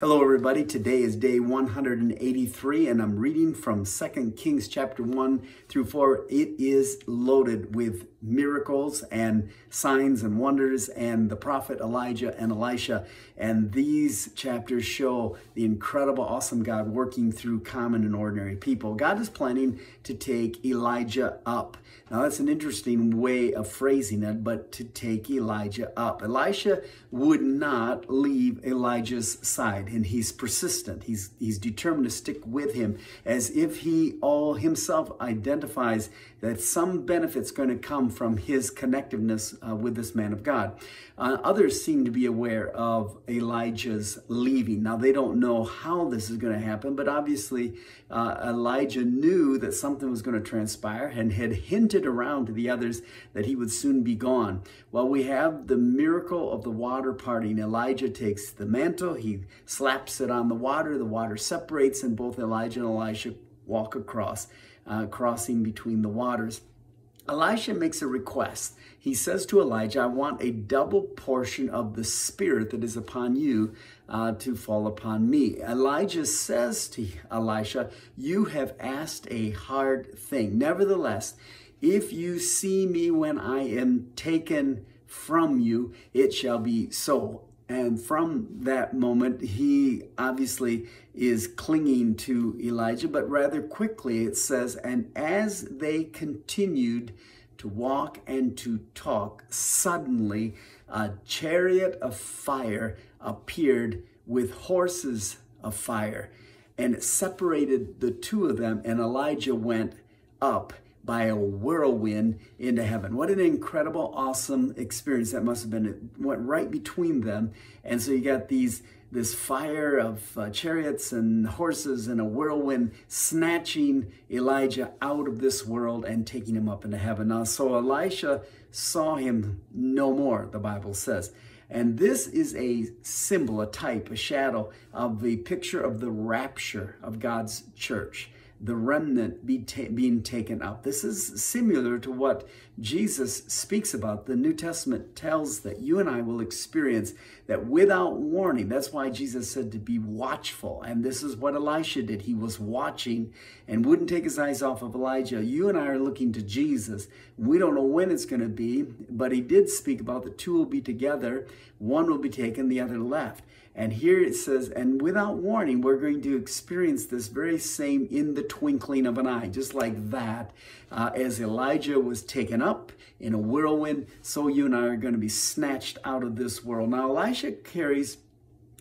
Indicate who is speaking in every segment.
Speaker 1: Hello everybody. Today is day 183 and I'm reading from 2 Kings chapter 1 through 4. It is loaded with miracles and signs and wonders and the prophet Elijah and Elisha and these chapters show the incredible awesome God working through common and ordinary people. God is planning to take Elijah up. Now that's an interesting way of phrasing it, but to take Elijah up. Elisha would not leave Elijah's side and he's persistent. He's, he's determined to stick with him as if he all himself identifies that some benefit's going to come from his connectiveness uh, with this man of God. Uh, others seem to be aware of Elijah's leaving. Now, they don't know how this is going to happen, but obviously uh, Elijah knew that something was going to transpire and had hinted around to the others that he would soon be gone. Well, we have the miracle of the water parting. Elijah takes the mantle, he slaps it on the water, the water separates, and both Elijah and Elisha walk across, uh, crossing between the waters. Elisha makes a request. He says to Elijah, I want a double portion of the Spirit that is upon you uh, to fall upon me. Elijah says to Elisha, You have asked a hard thing. Nevertheless, if you see me when I am taken from you, it shall be so. And from that moment, he obviously is clinging to Elijah, but rather quickly it says, and as they continued to walk and to talk, suddenly a chariot of fire appeared with horses of fire, and it separated the two of them, and Elijah went up by a whirlwind into heaven. What an incredible, awesome experience that must have been. It went right between them. And so you got these this fire of uh, chariots and horses and a whirlwind snatching Elijah out of this world and taking him up into heaven. Now, so Elisha saw him no more, the Bible says. And this is a symbol, a type, a shadow of the picture of the rapture of God's church the remnant be ta- being taken up. This is similar to what Jesus speaks about. The New Testament tells that you and I will experience that without warning. That's why Jesus said to be watchful. And this is what Elisha did. He was watching and wouldn't take his eyes off of Elijah. You and I are looking to Jesus. We don't know when it's going to be, but he did speak about the two will be together. One will be taken, the other left. And here it says, and without warning, we're going to experience this very same in the twinkling of an eye, just like that. Uh, as Elijah was taken up in a whirlwind, so you and I are going to be snatched out of this world. Now, Elisha carries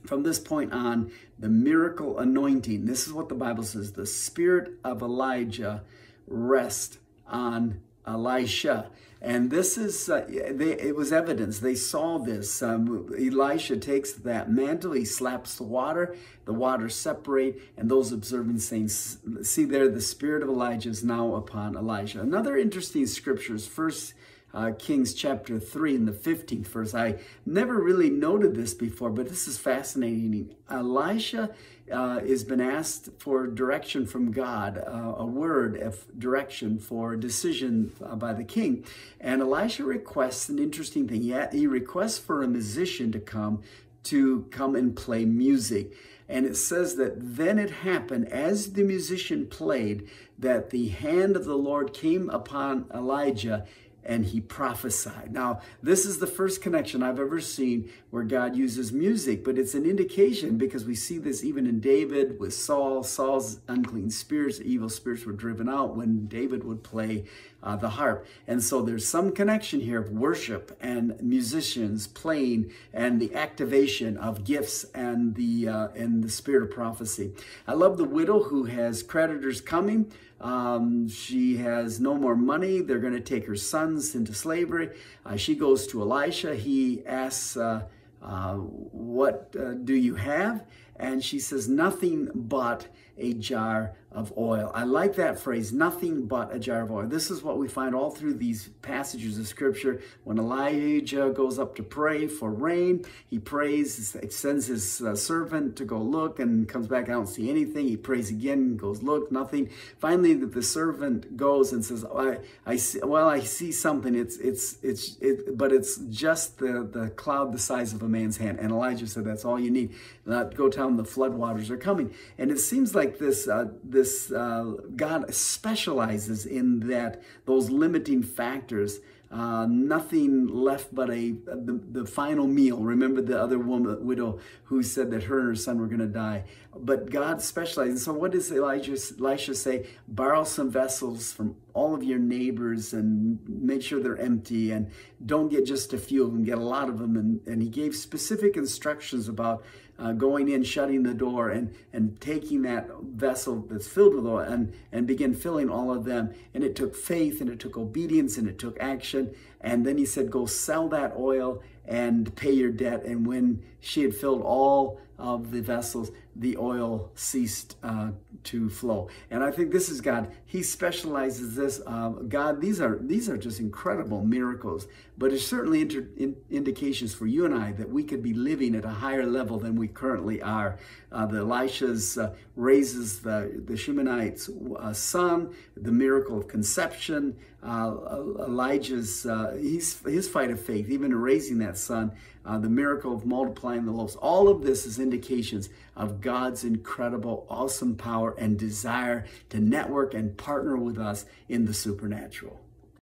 Speaker 1: from this point on the miracle anointing. This is what the Bible says the spirit of Elijah rest on Elisha. And this is, uh, they, it was evidence. They saw this. Um, Elisha takes that mantle, he slaps the water, the water separate, and those observing saints see there the spirit of Elijah is now upon Elijah. Another interesting scripture is First uh, Kings chapter 3 in the 15th verse. I never really noted this before, but this is fascinating. Elisha uh, has been asked for direction from God, uh, a word of direction for a decision uh, by the king. And Elisha requests an interesting thing. He, he requests for a musician to come to come and play music. And it says that then it happened as the musician played that the hand of the Lord came upon Elijah and he prophesied. Now, this is the first connection I've ever seen where God uses music, but it's an indication because we see this even in David with Saul. Saul's unclean spirits, evil spirits were driven out when David would play uh, the harp. And so there's some connection here of worship and musicians playing and the activation of gifts and the uh, and the spirit of prophecy. I love the widow who has creditors coming. Um, she has no more money. They're going to take her sons into slavery. Uh, she goes to Elisha. He asks, uh, uh, What uh, do you have? And she says, Nothing but a jar of oil. I like that phrase, nothing but a jar of oil. This is what we find all through these passages of scripture. When Elijah goes up to pray for rain, he prays, sends his uh, servant to go look and comes back, I don't see anything. He prays again, goes look, nothing. Finally, the, servant goes and says, I, I see, well, I see something. It's, it's, it's, it, but it's just the, the cloud the size of a man's hand. And Elijah said, that's all you need. Now, go tell come, the floodwaters are coming. And it seems like this, uh, this uh, God specializes in that, those limiting factors uh, nothing left but a the, the final meal. Remember the other woman, widow, who said that her and her son were going to die. But God specializes. So what does Elijah, Elisha say? Borrow some vessels from all of your neighbors and make sure they're empty and don't get just a few of them, get a lot of them. And, and he gave specific instructions about uh, going in, shutting the door, and, and taking that vessel that's filled with oil and, and begin filling all of them. And it took faith and it took obedience and it took action. And then he said, Go sell that oil and pay your debt. And when she had filled all of the vessels, the oil ceased uh, to flow. And I think this is God. He specializes this. Uh, God, these are these are just incredible miracles. But it's certainly inter- in, indications for you and I that we could be living at a higher level than we currently are. Uh, the Elisha's uh, raises the the Shunammite's uh, son. The miracle of conception. Uh, Elijah's he's, his fight of faith, even raising that son. the miracle of multiplying the loaves. All of this is indications of God's incredible, awesome power and desire to network and partner with us in the supernatural.